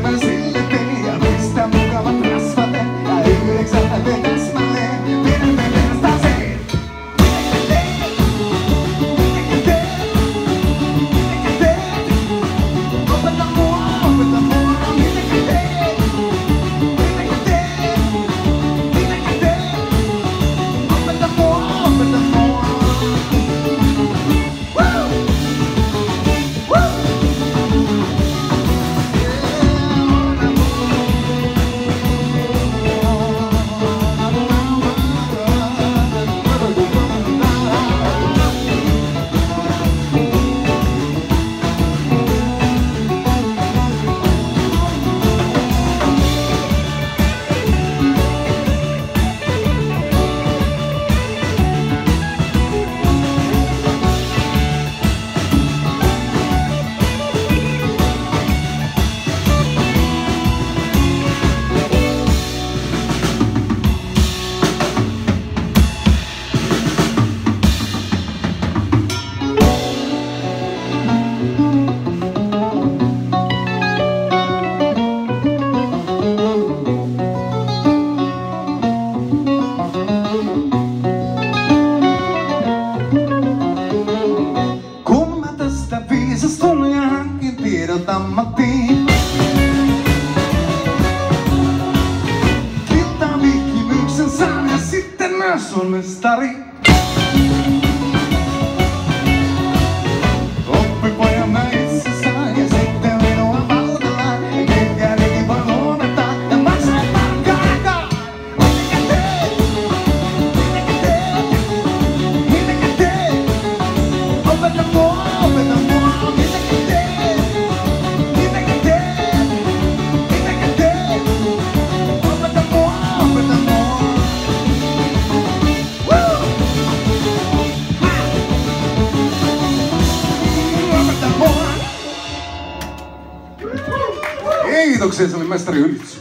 más quero dar uma pena Kiltä ja sitten mä sun mestari. dok se são straj ulicu.